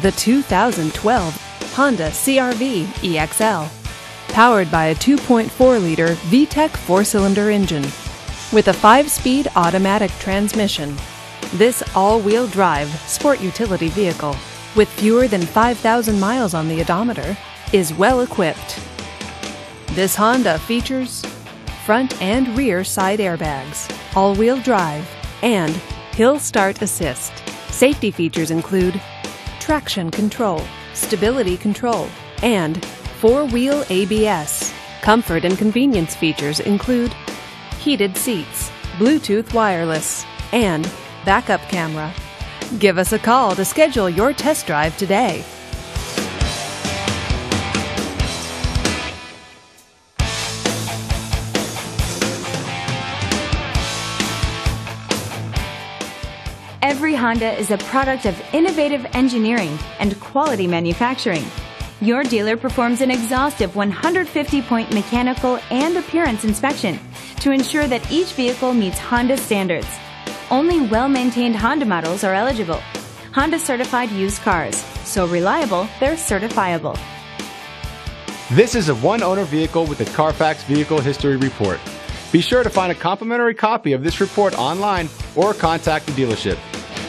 the 2012 Honda CRV EXL. Powered by a 2.4 liter VTEC four cylinder engine. With a 5 speed automatic transmission. This all wheel drive sport utility vehicle, with fewer than 5,000 miles on the odometer, is well equipped. This Honda features front and rear side airbags, all wheel drive, and hill start assist. Safety features include traction control, stability control, and four wheel ABS. Comfort and convenience features include heated seats, Bluetooth wireless, and backup camera. Give us a call to schedule your test drive today. Every Honda is a product of innovative engineering and quality manufacturing. Your dealer performs an exhaustive 150 point mechanical and appearance inspection to ensure that each vehicle meets Honda standards. Only well maintained Honda models are eligible. Honda certified used cars, so reliable they're certifiable. This is a one owner vehicle with a Carfax Vehicle History Report. Be sure to find a complimentary copy of this report online or contact the dealership.